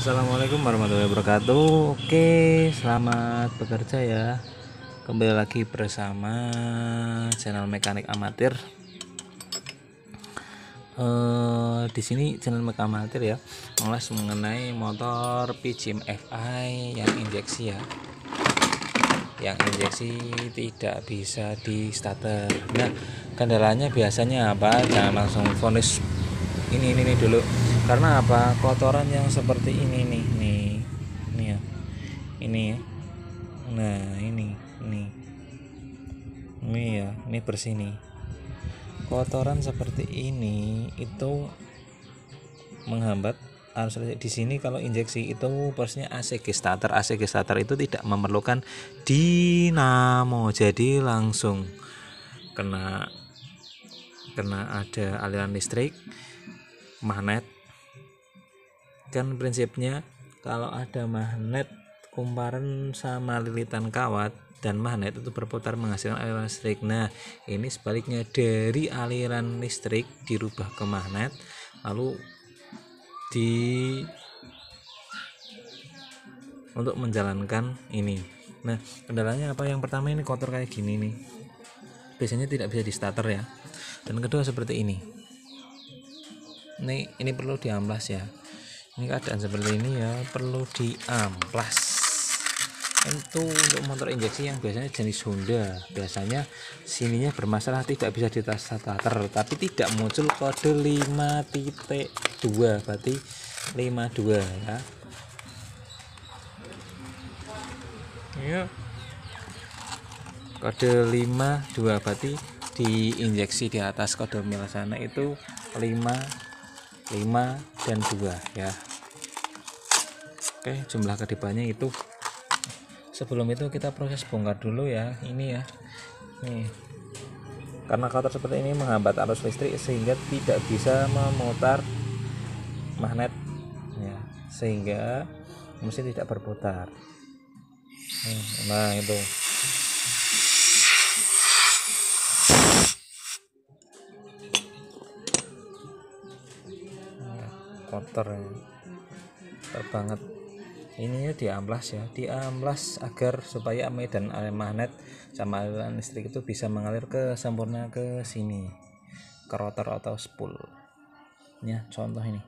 Assalamualaikum warahmatullahi wabarakatuh. Oke selamat bekerja ya. Kembali lagi bersama channel mekanik amatir. Uh, Di sini channel mekanik amatir ya Mengulas mengenai motor PGM FI yang injeksi ya. Yang injeksi tidak bisa di starter. Nah kendalanya biasanya apa? Jangan langsung vonis ini ini, ini dulu karena apa? Kotoran yang seperti ini nih nih ini ya. Ini ya. Nah ini ini ini ya ini bersih nih. Kotoran seperti ini itu menghambat harus di sini kalau injeksi itu persnya ACG starter ACG starter itu tidak memerlukan dinamo. Jadi langsung kena kena ada aliran listrik magnet kan prinsipnya kalau ada magnet kumparan sama lilitan kawat dan magnet itu berputar menghasilkan aliran listrik. Nah ini sebaliknya dari aliran listrik dirubah ke magnet lalu di untuk menjalankan ini. Nah kendalanya apa? Yang pertama ini kotor kayak gini nih. Biasanya tidak bisa di starter ya. Dan kedua seperti ini. Ini ini perlu diamplas ya ini keadaan seperti ini ya perlu diamplas. Itu untuk motor injeksi yang biasanya jenis Honda biasanya sininya bermasalah tidak bisa di starter tapi tidak muncul kode 5.0 2 berarti 52 ya. Ya kode 52 berarti diinjeksi di atas kode mil sana itu 5 5 dan 2 ya oke jumlah kedipannya itu sebelum itu kita proses bongkar dulu ya ini ya. Nih. Karena kotor seperti ini menghambat arus listrik sehingga tidak bisa memutar magnet ya. Sehingga mesin tidak berputar. Nah itu. Kotor ya kotor banget ininya diamplas ya diamplas agar supaya medan magnet sama aliran listrik itu bisa mengalir ke sempurna ke sini. Ke rotor atau spool. Ya contoh ini.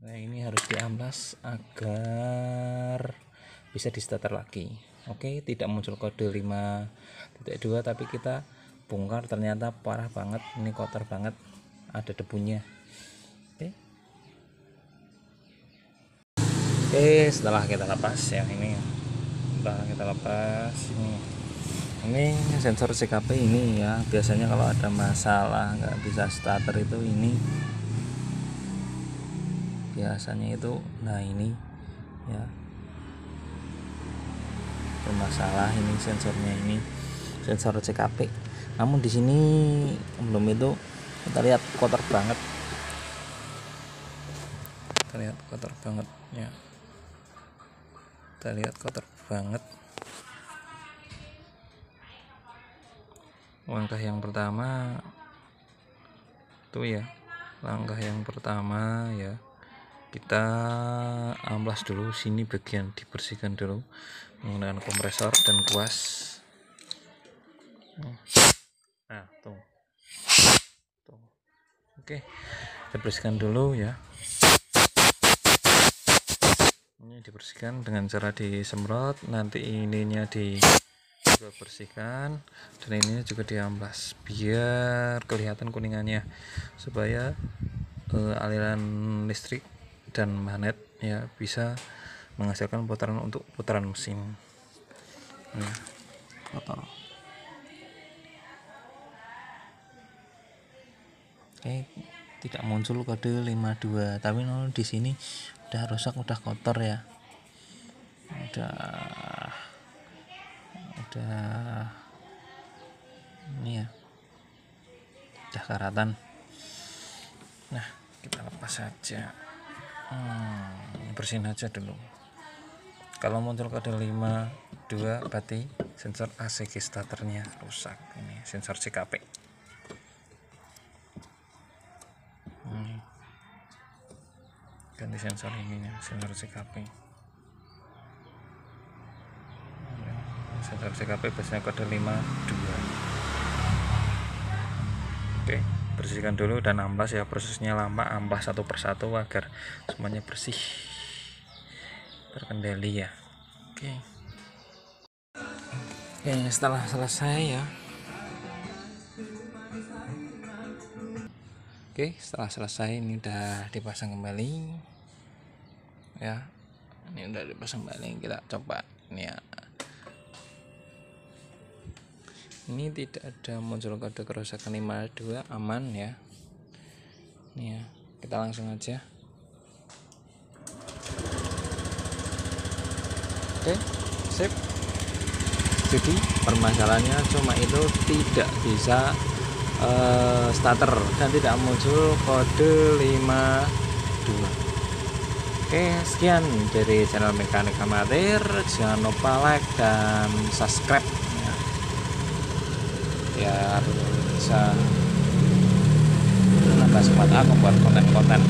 Nah ini harus diamplas agar bisa di starter lagi. Oke tidak muncul kode 5.2 tapi kita bongkar ternyata parah banget ini kotor banget ada debunya. Oke. Oke setelah kita lepas yang ini. Setelah kita lepas ini. Ini sensor CKP ini ya biasanya kalau ada masalah nggak bisa starter itu ini. Biasanya itu nah ini ya. Bermasalah ini sensornya ini sensor CKP namun di sini belum itu kita lihat kotor banget. Kita lihat kotor banget ya. Kita lihat kotor banget. Langkah yang pertama tuh ya langkah yang pertama ya. Kita amplas dulu sini bagian dibersihkan dulu menggunakan kompresor dan kuas oke kita bersihkan dulu ya. Ini dibersihkan dengan cara disemprot. Nanti ininya di juga bersihkan dan ini juga diamplas biar kelihatan kuningannya supaya uh, aliran listrik dan magnet ya bisa menghasilkan putaran untuk putaran mesin. Nah, kotor oke tidak muncul kode 52 tapi nol di sini udah rusak udah kotor ya. Udah udah ini ya. Udah karatan. Nah kita lepas saja. Hmm, bersihin aja dulu. Kalau muncul kode 52 berarti sensor ACG starternya rusak. Ini sensor CKP hmm. ganti sensor ininya sensor CKP sensor CKP biasanya kode 52 oke bersihkan dulu dan amplas ya prosesnya lama amplas satu persatu agar semuanya bersih. Terkendali ya. Oke. Oke setelah selesai ya oke setelah selesai ini udah dipasang kembali. Ya ini udah dipasang kembali. Kita coba. Ini ya. Ini tidak ada muncul kode kerusakan 52 aman ya. Ini ya kita langsung aja. Oke sip. Jadi permasalahannya cuma itu tidak bisa uh, starter. Dan tidak muncul kode 52 Oke sekian dari channel mekanik amatir. Jangan lupa like dan subscribe. Biar bisa nambah semangat aku buat konten-konten